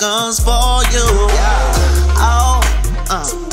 guns for you. Oh. Uh.